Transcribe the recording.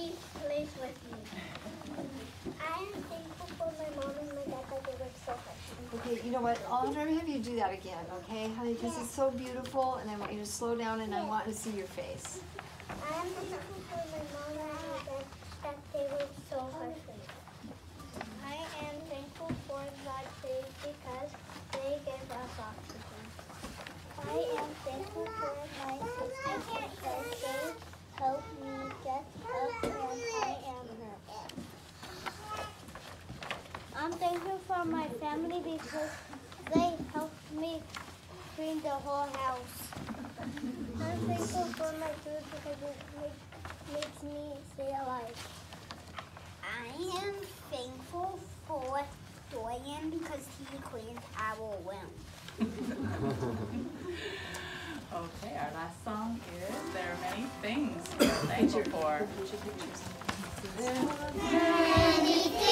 she plays with me. I am thankful for my mom and my dad that they work so hard. Okay, you know what? I'll never have you do that again, okay, honey? Because it's so beautiful, and I want you to slow down, and I want to see your face. I am thankful for my mom and my dad that they work so hard for me. I am thankful for God because they give us oxygen. I am thankful for my sisters because they Um, I'm thankful for my family because they help me clean the whole house. I'm thankful for my food because it make, makes me stay alive. I am thankful for Dorian because he cleans our room. Okay, our last song is There Are Many Things to Be Thankful For. Many things